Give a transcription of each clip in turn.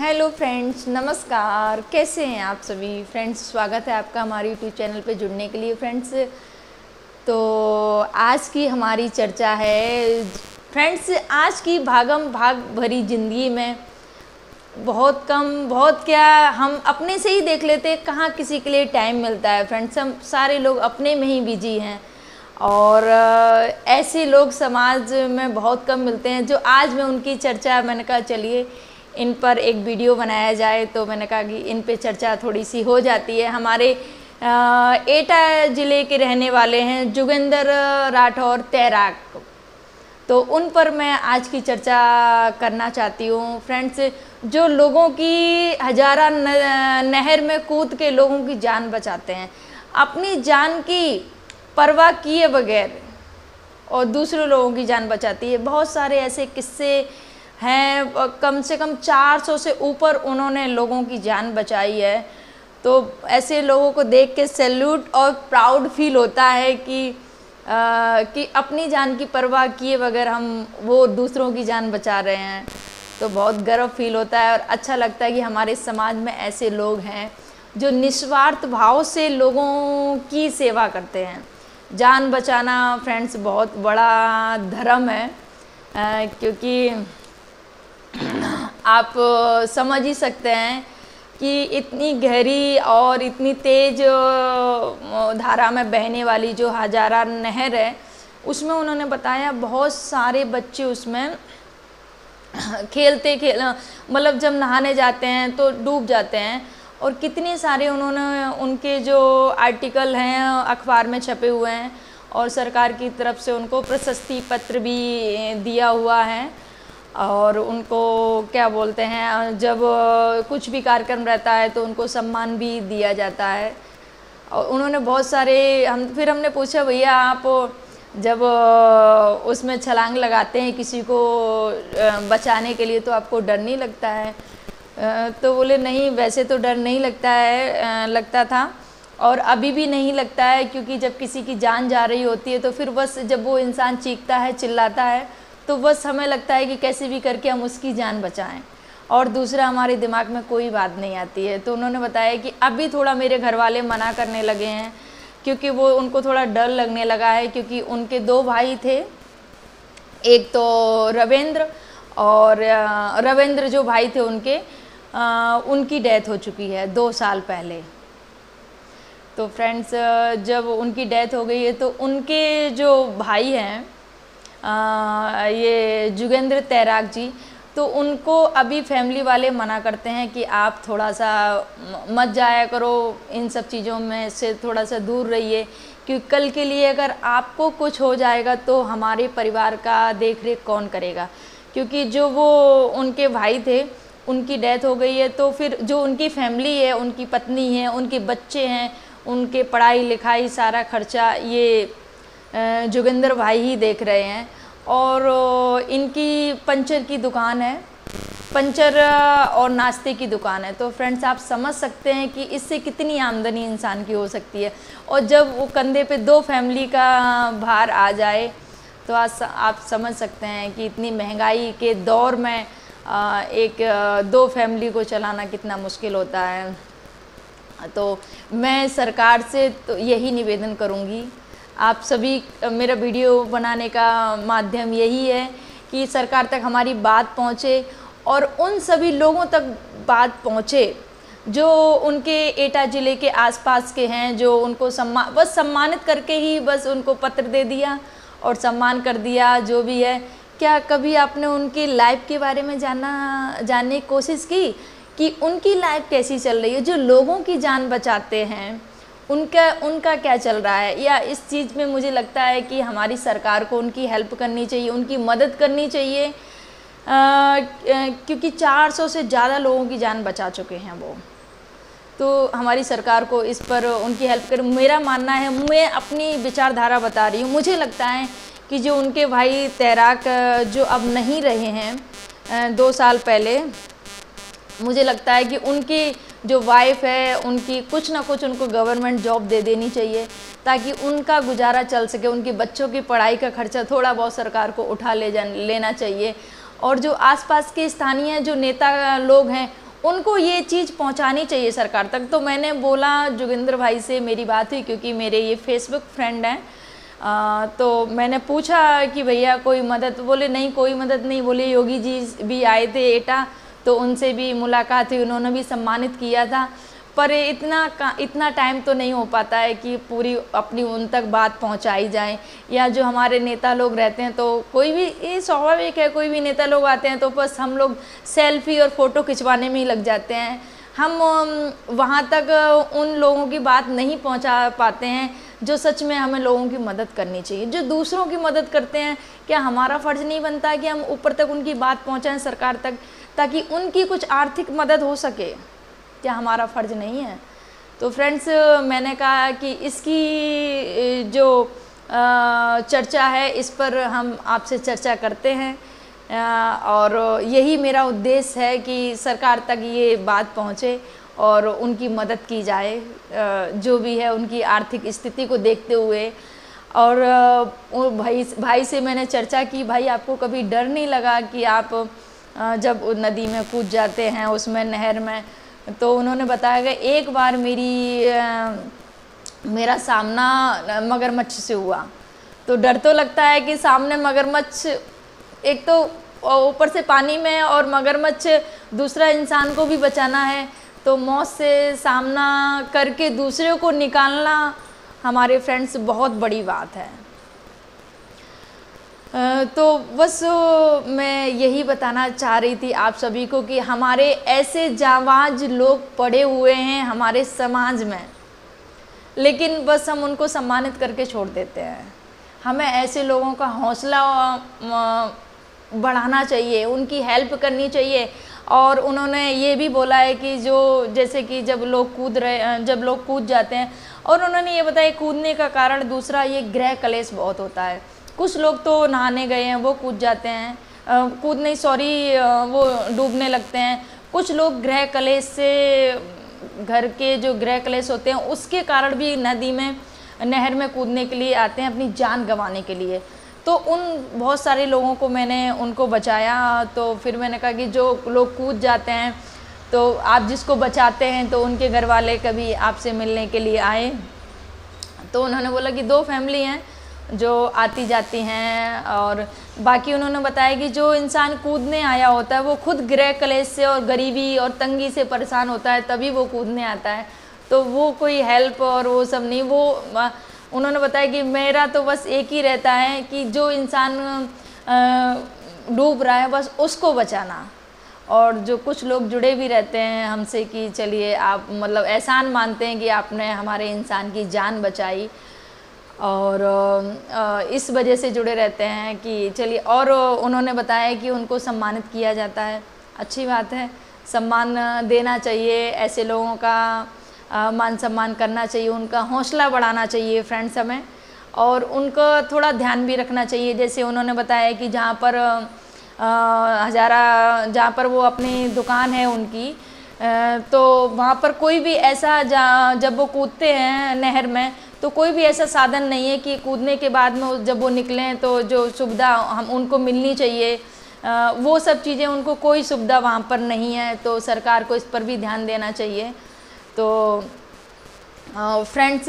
Hello friends नमस्कार। कैसे हैं आप सभी? फ्रेंड्स स्वागत है आपका हमारे यूट्यूब चैनल पे जुड़ने के लिए फ्रेंड्स तो आज की हमारी चर्चा है फ्रेंड्स आज की भागम भाग भरी ज़िंदगी में बहुत कम, बहुत क्या हम अपने से ही देख लेते कहाँ किसी के लिए टाइम मिलता है फ्रेंड्स हम सारे लोग अपने में ही बिज़ी हैं और ऐसे लोग समाज में बहुत कम मिलते हैं जो आज मैं उनकी चर्चा, मैंने कहा चलिए इन पर एक वीडियो बनाया जाए तो मैंने कहा कि इन पे चर्चा थोड़ी सी हो जाती है। हमारे एटा ज़िले के रहने वाले हैं जुगेंद्र राठौर, तैराक। तो उन पर मैं आज की चर्चा करना चाहती हूँ। फ्रेंड्स, जो लोगों की हजारा नहर में कूद के लोगों की जान बचाते हैं, अपनी जान की परवाह किए बगैर और दूसरे लोगों की जान बचाती है। बहुत सारे ऐसे किस्से हैं कम से कम 400 से ऊपर उन्होंने लोगों की जान बचाई है। तो ऐसे लोगों को देख के सैल्यूट और प्राउड फील होता है कि आ, कि अपनी जान की परवाह किए बगैर हम वो दूसरों की जान बचा रहे हैं। तो बहुत गर्व फील होता है और अच्छा लगता है कि हमारे समाज में ऐसे लोग हैं जो निस्वार्थ भाव से लोगों की सेवा करते हैं। जान बचाना फ्रेंड्स बहुत बड़ा धर्म है आ, क्योंकि आप समझ ही सकते हैं कि इतनी गहरी और इतनी तेज धारा में बहने वाली जो हजारा नहर है, उसमें उन्होंने बताया बहुत सारे बच्चे उसमें खेलते खेल मतलब जब नहाने जाते हैं तो डूब जाते हैं और कितने सारे उन्होंने उनके जो आर्टिकल हैं, अखबार में छपे हुए हैं और सरकार की तरफ़ से उनको प्रशस्ति पत्र भी दिया हुआ है। और उनको क्या बोलते हैं, जब कुछ भी कार्यक्रम रहता है तो उनको सम्मान भी दिया जाता है। और उन्होंने बहुत सारे, हम, फिर हमने पूछा, भैया, आप जब उसमें छलांग लगाते हैं किसी को बचाने के लिए तो आपको डर नहीं लगता है? तो बोले, नहीं, वैसे तो डर नहीं लगता है लगता था। और अभी भी नहीं लगता है क्योंकि जब किसी की जान जा रही होती है तो फिर बस जब वो इंसान चीखता है, चिल्लाता है तो बस हमें लगता है कि कैसे भी करके हम उसकी जान बचाएँ। और दूसरा हमारे दिमाग में कोई बात नहीं आती है। तो उन्होंने बताया कि अभी थोड़ा मेरे घर वाले मना करने लगे हैं क्योंकि वो उनको थोड़ा डर लगने लगा है क्योंकि उनके दो भाई थे। एक तो रविंद्र और रविंद्र जो भाई थे उनके आ, उनकी डेथ हो चुकी है दो साल पहले। तो फ्रेंड्स जब उनकी डेथ हो गई है तो उनके जो भाई हैं ये जुगेंद्र तैराक जी तो उनको अभी फैमिली वाले मना करते हैं कि आप थोड़ा सा मत जाया करो, इन सब चीज़ों में से थोड़ा सा दूर रहिए। क्योंकि कल के लिए अगर आपको कुछ हो जाएगा तो हमारे परिवार का देख रेख कौन करेगा? क्योंकि जो वो उनके भाई थे, उनकी डेथ हो गई है तो फिर जो उनकी फैमिली है, उनकी पत्नी है, उनके बच्चे हैं, उनके पढ़ाई लिखाई सारा खर्चा ये जोगिंदर भाई ही देख रहे हैं। और इनकी पंचर की दुकान है। पंचर और नाश्ते की दुकान है। तो फ्रेंड्स, आप समझ सकते हैं कि इससे कितनी आमदनी इंसान की हो सकती है। और जब वो कंधे पे दो फैमिली का भार आ जाए तो आज आप समझ सकते हैं कि इतनी महँगाई के दौर में एक दो फैमिली को चलाना कितना मुश्किल होता है। तो मैं सरकार से तो यही निवेदन करूँगी आप सभी, मेरा वीडियो बनाने का माध्यम यही है कि सरकार तक हमारी बात पहुँचे और उन सभी लोगों तक बात पहुँचे जो उनके एटा ज़िले के आसपास के हैं, जो उनको सम्मान बस सम्मानित करके ही बस उनको पत्र दे दिया और सम्मान कर दिया, जो भी है। क्या कभी आपने उनकी लाइफ के बारे में जाना, जानने की कोशिश की कि उनकी लाइफ कैसी चल रही है? जो लोगों की जान बचाते हैं उनका उनका क्या चल रहा है? या इस चीज़ में मुझे लगता है कि हमारी सरकार को उनकी हेल्प करनी चाहिए उनकी मदद करनी चाहिए। आ, क्योंकि 400 से ज़्यादा लोगों की जान बचा चुके हैं वो। तो हमारी सरकार को इस पर उनकी हेल्प कर मेरा मानना है मैं अपनी विचारधारा बता रही हूँ। मुझे लगता है कि जो उनके भाई तैराक जो अब नहीं रहे हैं दो साल पहले मुझे लगता है कि उनकी जो वाइफ है, उनकी कुछ ना कुछ उनको गवर्नमेंट जॉब दे देनी चाहिए ताकि उनका गुजारा चल सके, उनके बच्चों की पढ़ाई का खर्चा थोड़ा बहुत सरकार को उठा ले जा लेना चाहिए। और जो आसपास के स्थानीय जो नेता लोग हैं, उनको ये चीज़ पहुंचानी चाहिए सरकार तक। तो मैंने बोला जोगिंदर भाई से मेरी बात हुई क्योंकि मेरे ये फेसबुक फ्रेंड हैं। तो मैंने पूछा कि भैया कोई मदद? बोले, नहीं, कोई मदद नहीं। बोले, योगी जी भी आए थे, एटा तो उनसे भी मुलाकात हुई, उन्होंने भी सम्मानित किया था। पर इतना इतना टाइम तो नहीं हो पाता है कि पूरी अपनी उन तक बात पहुंचाई जाए। या जो हमारे नेता लोग रहते हैं तो कोई भी, ये स्वाभाविक है, कोई भी नेता लोग आते हैं तो बस हम लोग सेल्फी और फ़ोटो खिंचवाने में ही लग जाते हैं। हम वहाँ तक उन लोगों की बात नहीं पहुँचा पाते हैं, जो सच में हमें लोगों की मदद करनी चाहिए। जो दूसरों की मदद करते हैं, क्या हमारा फ़र्ज़ नहीं बनता कि हम ऊपर तक उनकी बात पहुँचाएँ, सरकार तक? ताकि उनकी कुछ आर्थिक मदद हो सके। क्या हमारा फ़र्ज़ नहीं है? तो फ्रेंड्स, मैंने कहा कि इसकी जो चर्चा है, इस पर हम आपसे चर्चा करते हैं। और यही मेरा उद्देश्य है कि सरकार तक ये बात पहुँचे और उनकी मदद की जाए जो भी है उनकी आर्थिक स्थिति को देखते हुए। और भाई भाई से मैंने चर्चा की, भाई, आपको कभी डर नहीं लगा कि आप जब नदी में कूद जाते हैं, उसमें, नहर में तो उन्होंने बताया कि एक बार मेरी मेरा सामना मगरमच्छ से हुआ। तो डर तो लगता है कि सामने मगरमच्छ, एक तो ऊपर से पानी में और मगरमच्छ दूसरा इंसान को भी बचाना है तो मौत से सामना करके दूसरे को निकालना हमारे फ्रेंड्स बहुत बड़ी बात है। तो बस मैं यही बताना चाह रही थी आप सभी को कि हमारे ऐसे जावाज लोग पड़े हुए हैं हमारे समाज में, लेकिन बस हम उनको सम्मानित करके छोड़ देते हैं। हमें ऐसे लोगों का हौसला बढ़ाना चाहिए, उनकी हेल्प करनी चाहिए, और उन्होंने ये भी बोला है कि जो, जैसे कि जब लोग कूद रहे जब लोग कूद जाते हैं, और उन्होंने ये बताया कूदने का कारण दूसरा ये ग्रह कलेश बहुत होता है। कुछ लोग तो नहाने गए हैं, वो कूद जाते हैं। कूद नहीं सॉरी वो डूबने लगते हैं। कुछ लोग ग्रह कलेश से, घर के जो ग्रह कलेश होते हैं, उसके कारण भी नदी में, नहर में कूदने के लिए आते हैं, अपनी जान गंवाने के लिए। तो उन बहुत सारे लोगों को मैंने उनको बचाया तो फिर मैंने कहा कि जो लोग कूद जाते हैं तो आप जिसको बचाते हैं तो उनके घर वाले कभी आपसे मिलने के लिए आए। तो उन्होंने बोला कि दो फैमिली हैं जो आती जाती हैं और बाकी उन्होंने बताया कि जो इंसान कूदने आया होता है, वो खुद गृह कलेश से और गरीबी और तंगी से परेशान होता है, तभी वो कूदने आता है। तो वो कोई हेल्प और वो सब नहीं, वो उन्होंने बताया कि मेरा तो बस एक ही रहता है कि जो इंसान डूब रहा है, बस उसको बचाना। और जो कुछ लोग जुड़े भी रहते हैं हमसे कि चलिए आप मतलब एहसान मानते हैं कि आपने हमारे इंसान की जान बचाई। और इस वजह से जुड़े रहते हैं कि चलिए, और उन्होंने बताया कि उनको सम्मानित किया जाता है। अच्छी बात है। सम्मान देना चाहिए, ऐसे लोगों का मान सम्मान करना चाहिए, उनका हौसला बढ़ाना चाहिए फ्रेंड्स हमें। और उनका थोड़ा ध्यान भी रखना चाहिए, जैसे उन्होंने बताया कि जहाँ पर हज़ारा, जहाँ पर वो अपनी दुकान है उनकी तो वहाँ पर कोई भी ऐसा जब वो कूदते हैं नहर में तो कोई भी ऐसा साधन नहीं है कि कूदने के बाद में जब वो निकलें तो जो सुविधा हम, उनको मिलनी चाहिए। वो सब चीज़ें, उनको कोई सुविधा वहाँ पर नहीं है तो सरकार को इस पर भी ध्यान देना चाहिए। तो फ्रेंड्स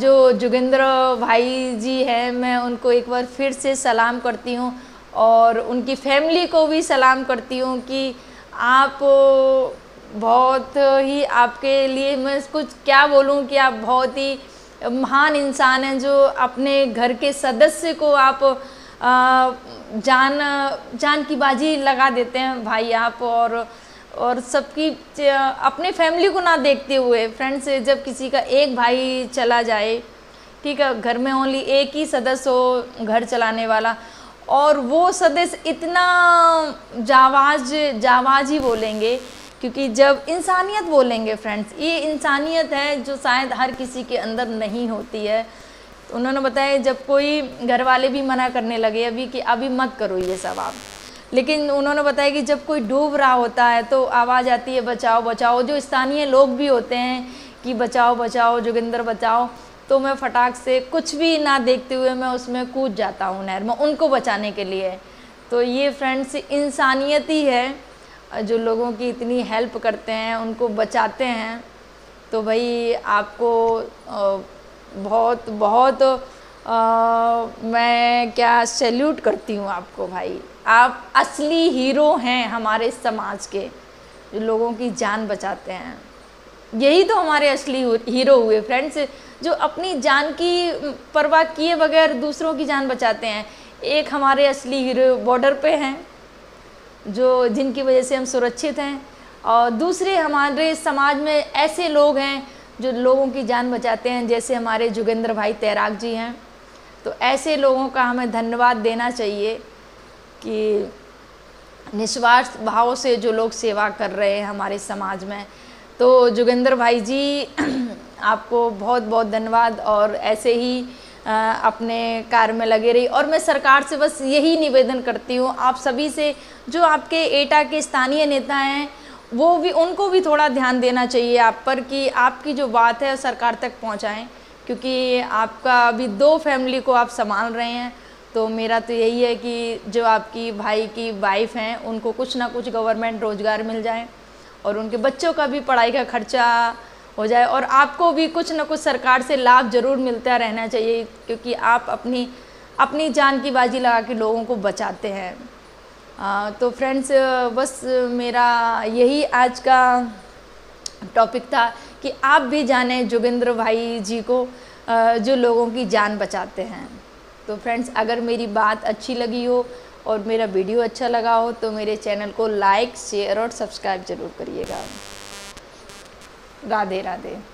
जो जोगिंद्र भाई जी हैं, मैं उनको एक बार फिर से सलाम करती हूँ और उनकी फैमिली को भी सलाम करती हूँ कि आप बहुत ही आपके लिए मैं कुछ क्या बोलूँ कि आप बहुत ही महान इंसान हैं जो अपने घर के सदस्य को आप जान जान की बाजी लगा देते हैं भाई आप और और सबकी, अपने फैमिली को ना देखते हुए फ्रेंड्स जब किसी का एक भाई चला जाए, ठीक है, घर में ओनली एक ही सदस्य हो, घर चलाने वाला, और वो सदस्य इतना जावाज जावाज ही बोलेंगे क्योंकि जब इंसानियत बोलेंगे फ्रेंड्स ये इंसानियत है जो शायद हर किसी के अंदर नहीं होती है। उन्होंने बताया, जब कोई घर वाले भी मना करने लगे, अभी कि अभी मत करो ये सब आप। लेकिन उन्होंने बताया कि जब कोई डूब रहा होता है तो आवाज़ आती है, बचाओ बचाओ। जो स्थानीय लोग भी होते हैं कि बचाओ बचाओ, जोगिंदर बचाओ तो मैं फटाक से कुछ भी ना देखते हुए मैं उसमें कूद जाता हूँ नहर में, उनको बचाने के लिए। तो ये फ्रेंड्स इंसानियत ही है। जो लोगों की इतनी हेल्प करते हैं उनको बचाते हैं तो भाई आपको बहुत बहुत आ, मैं क्या सैल्यूट करती हूँ आपको भाई। आप असली हीरो हैं हमारे समाज के जो लोगों की जान बचाते हैं। यही तो हमारे असली हीरो हुए फ्रेंड्स जो अपनी जान की परवाह किए बगैर दूसरों की जान बचाते हैं। एक हमारे असली हीरो बॉर्डर पे हैं। जो जिनकी वजह से हम सुरक्षित हैं। और दूसरे हमारे समाज में ऐसे लोग हैं जो लोगों की जान बचाते हैं, जैसे हमारे जुगेंद्र भाई तैराक जी हैं। तो ऐसे लोगों का हमें धन्यवाद देना चाहिए कि निस्वार्थ भाव से जो लोग सेवा कर रहे हैं हमारे समाज में। तो जोगेंद्र भाई जी, आपको बहुत बहुत धन्यवाद और ऐसे ही अपने कार्य में लगे रही। और मैं सरकार से बस यही निवेदन करती हूँ, आप सभी से, जो आपके एटा के स्थानीय नेता हैं, वो भी, उनको भी थोड़ा ध्यान देना चाहिए आप पर कि आपकी जो बात है सरकार तक पहुँचाएँ, क्योंकि आपका अभी दो फैमिली को आप संभाल रहे हैं। तो मेरा तो यही है कि जो आपकी भाई की वाइफ हैं, उनको कुछ ना कुछ गवर्नमेंट रोज़गार मिल जाए और उनके बच्चों का भी पढ़ाई का खर्चा हो जाए और आपको भी कुछ ना कुछ सरकार से लाभ ज़रूर मिलता रहना चाहिए क्योंकि आप अपनी अपनी जान की बाजी लगा के लोगों को बचाते हैं। आ, तो फ्रेंड्स बस मेरा यही आज का टॉपिक था कि आप भी जाने जोगेंद्र भाई जी को जो लोगों की जान बचाते हैं। तो फ्रेंड्स अगर मेरी बात अच्छी लगी हो और मेरा वीडियो अच्छा लगा हो तो मेरे चैनल को लाइक शेयर और सब्सक्राइब ज़रूर करिएगा। राधे राधे।